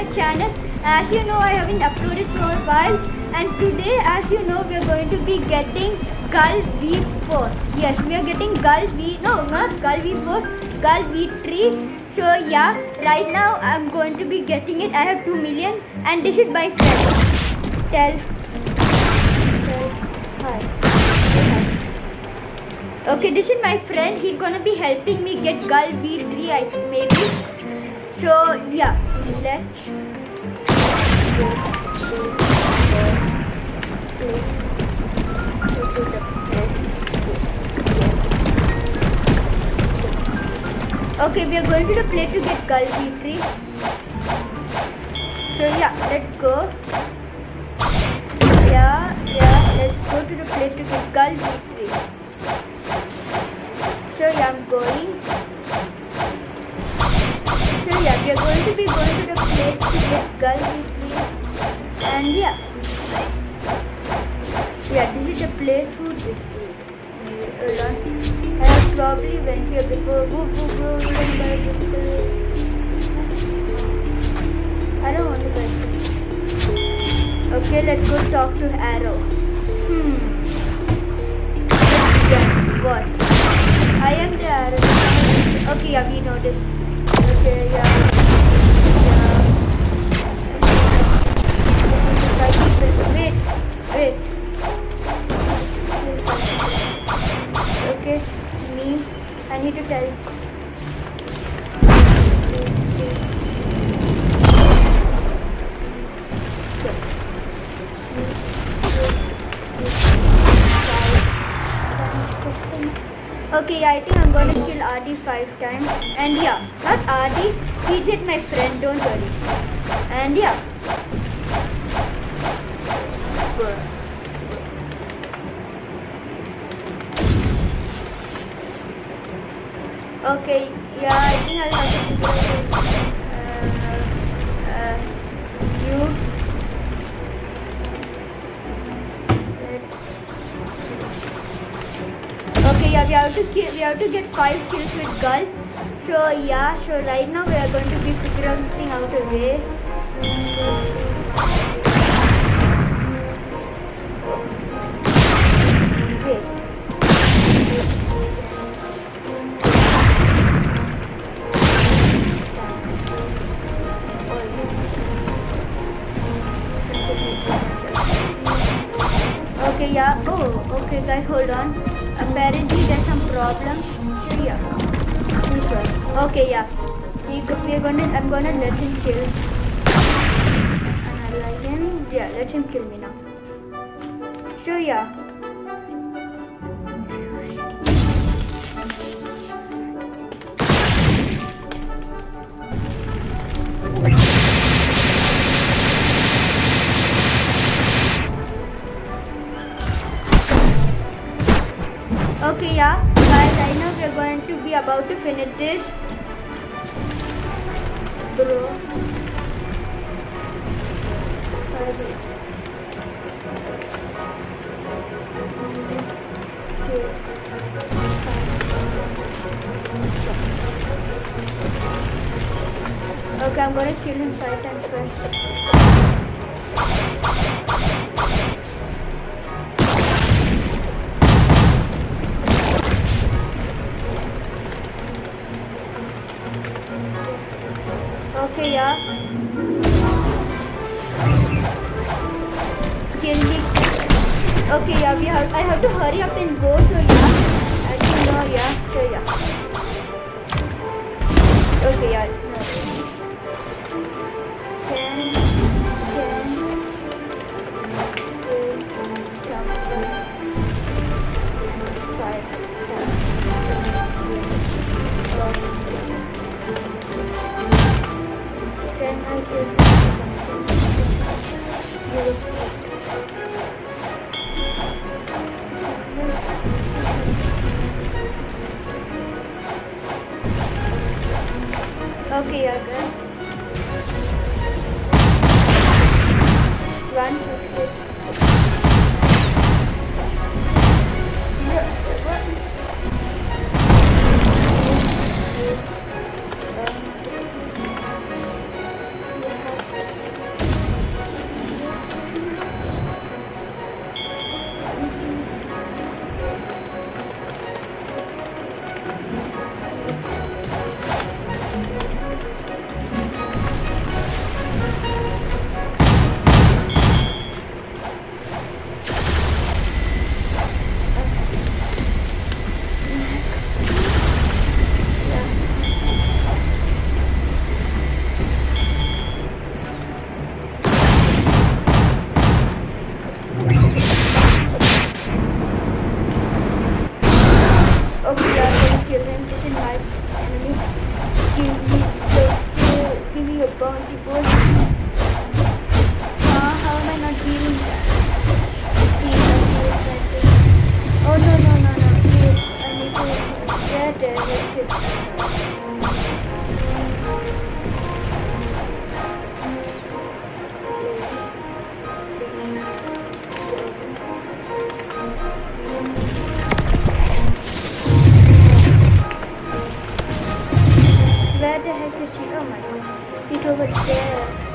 my channel. As you know, I haven't uploaded for a while, and today, as you know, we are going to be getting Ghoul V4. Yes, we are getting Ghoul V. No, not Ghoul V4. Ghoul V3. So yeah, right now I'm going to be getting it. I have two million, and this is my friend. Tell. Tell. Hi. Okay, this is my friend. He's gonna be helping me get Ghoul V3, I think, maybe. So yeah, let's go, to the. Okay, we are going to the place to get Ghoul V3. So yeah, let's go. Yeah, yeah, let's go to the place to get Ghoul V3. So yeah, I'm going. V3. And yeah. Yeah, this is place who this on. I have probably went here before. I don't want to go. Okay, let's go talk to Arowe. Hmm. Yeah, what? I am the Arowe. Okay, yeah, we know this. Okay, I think I'm gonna kill RD five times. And yeah, not RD, he hit my friend, don't worry. And yeah. Okay, yeah, I think I'll have to figure out yeah, we have to kill, we have to get five kills with Ghoul. So yeah, so right now we are going to be figuring something out a way. Wait. Okay, yeah. Oh, okay, guys, hold on. Apparently, there's some problem. Yeah. This one. Okay, yeah. We, we're gonna. I'm gonna let him kill. And I like him. Yeah, let him kill me now. So, yeah. Okay, yeah. Guys, I know we're going to be about to finish this. Bro. Okay, I'm gonna kill him five times first. Have. To hurry up and go. A bounty board. Uh, how am I not dealing that? Please, I need to try to- Oh no no no no! I need to get it. Let's get Where the heck is he? Oh my god. He's over there.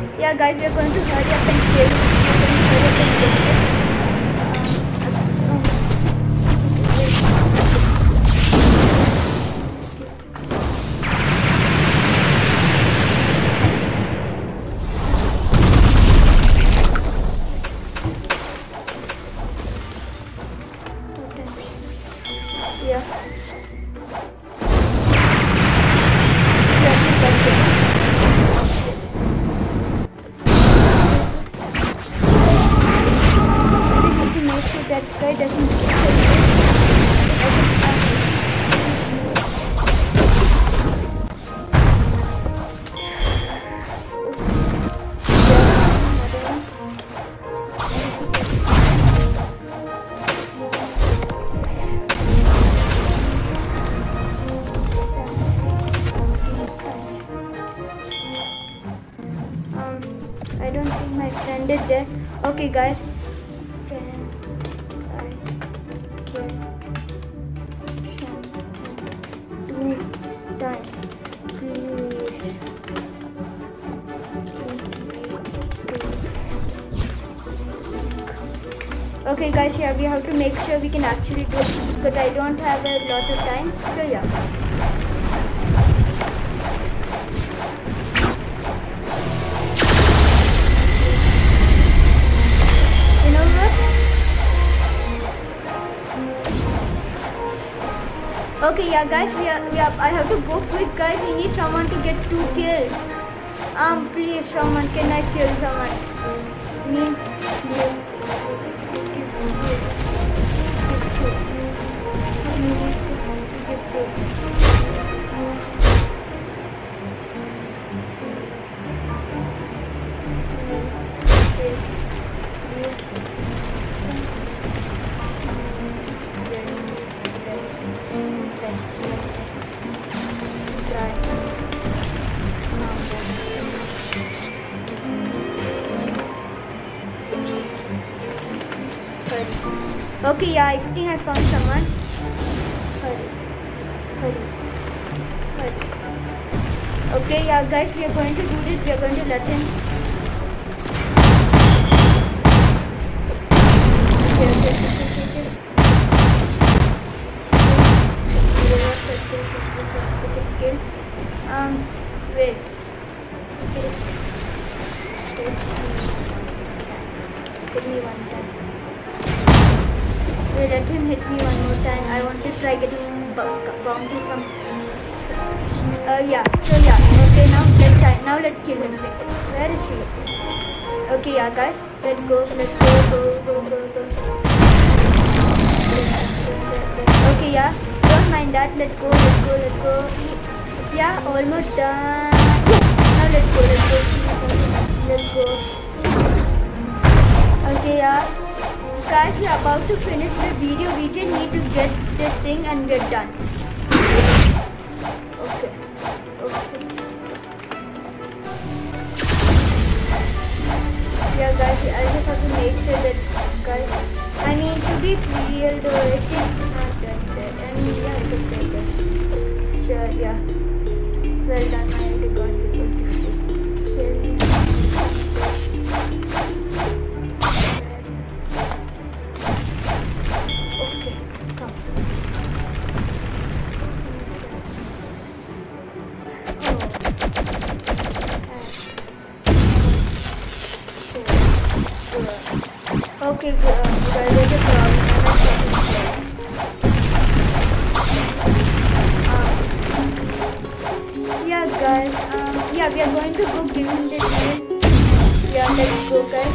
Yeah. Yeah, guys, we are going to hurry friend is there. Okay, guys. Okay, guys. Yeah, we have to make sure we can actually do it because I don't have a lot of time. So yeah. Okay, yeah, guys, are, we I have to go quick, guys. We need someone to get two kills. Um, please, someone, can I kill someone? Me? Yes. Okay, yeah, I think I found someone. Okay, yeah, guys, we are going to do this. We are going to let him. Okay, okay. Try getting bounty from. Uh, yeah. So yeah. Okay, now let's try. Now let's kill him. Where is he? Okay, yeah, guys. Let's go. Let's go. Go. Go. Go. Go. Okay, yeah. Don't mind that. Let's go. Let's go. Let's go. Yeah, almost done. Now let's go. Let's go. Let's go. Okay, yeah. Guys, we're about to finish the video. We just need to get this thing and we're done. Okay. Okay. Yeah, guys, I just have to make sure that week real though. I think ah, not that. I mean, yeah, it looked that. Sure, yeah. Well done, I'm not talking Um, yeah, guys. Um, yeah, we are going to go give this name. Yeah, let's go, guys.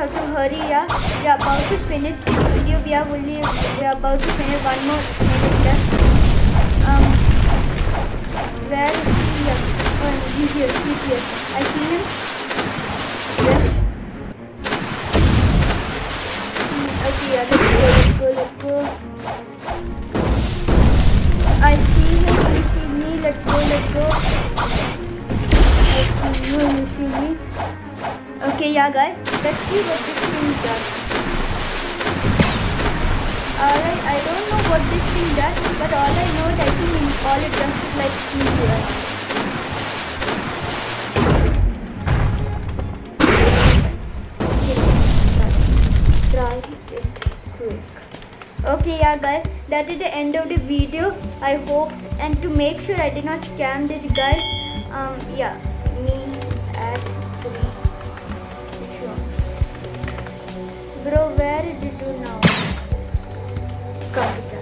Have to hurry, yeah. We are about to finish this video. We are only we are about to finish one more I see him. He see me. Let's go. Let's go. I see you. You see me. Okay, yeah, guys. Let's see what this thing does. Alright, I don't know what this thing does, but all I know is I think in all it does is like see here. Yeah, guys. That is the end of the video. I hope and to make sure I did not scam this guy. Um, yeah, me at three. Bro, where you do now? Computer.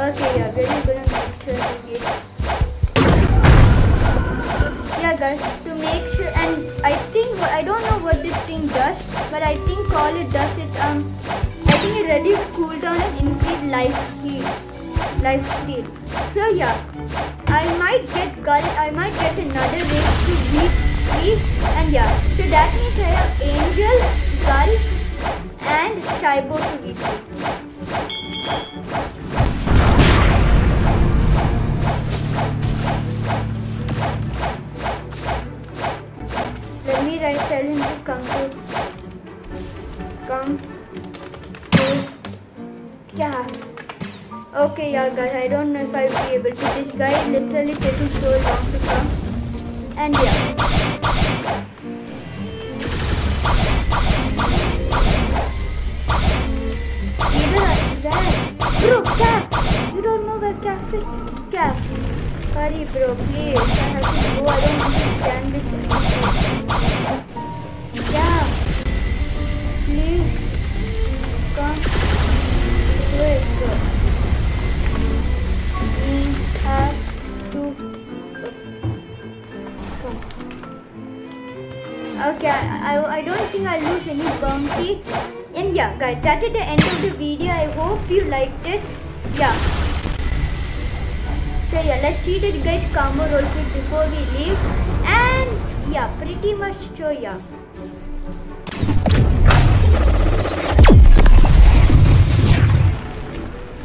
Okay, yeah, we're gonna make sure we get. Yeah, guys, to make sure, and I but I think all it does is um, I think it reduce cooldown and increase life speed, life speed. So yeah, I might get gun, I might get another race to beat me, and yeah, so that means I have Angel, Ghoul, and Shibo to beat. Let me write tell him to come Okay, yeah, guys. I don't know if I'll be able to. This guy literally taking so long to come. And yeah. That. Bro, cab! You don't know where cab is? Cab. Hurry, bro, please. I have to go. Yeah, guys, that is the end of the video. I hope you liked it. Yeah. So yeah, let's see the guys combo roll quick before we leave. And yeah, pretty much so yeah.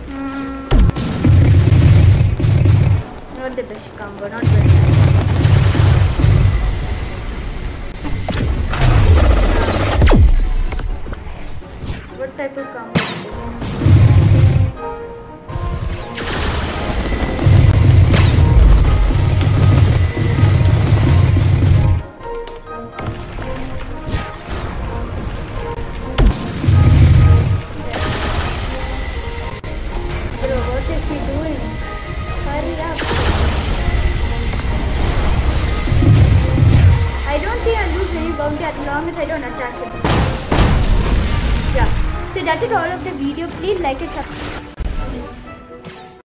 Hmm. Not the best combo, not very nice. 对不佳没